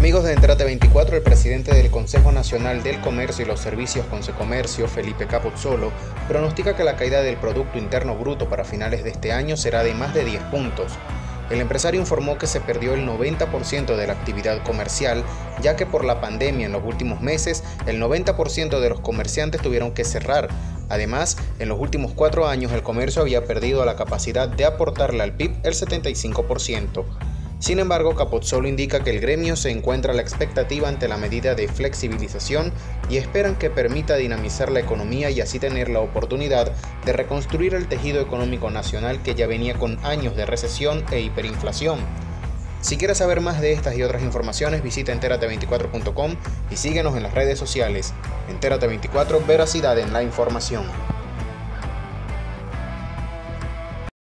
Amigos de Entrate 24, el presidente del Consejo Nacional del Comercio y los Servicios Consecomercio, Felipe Capozzolo, pronostica que la caída del Producto Interno Bruto para finales de este año será de más de 10 puntos. El empresario informó que se perdió el 90% de la actividad comercial, ya que por la pandemia en los últimos meses el 90% de los comerciantes tuvieron que cerrar. Además, en los últimos cuatro años el comercio había perdido la capacidad de aportarle al PIB el 75%. Sin embargo, Capozzolo indica que el gremio se encuentra a la expectativa ante la medida de flexibilización y esperan que permita dinamizar la economía y así tener la oportunidad de reconstruir el tejido económico nacional que ya venía con años de recesión e hiperinflación. Si quieres saber más de estas y otras informaciones, visita enterate24.com y síguenos en las redes sociales. Entérate24, veracidad en la información.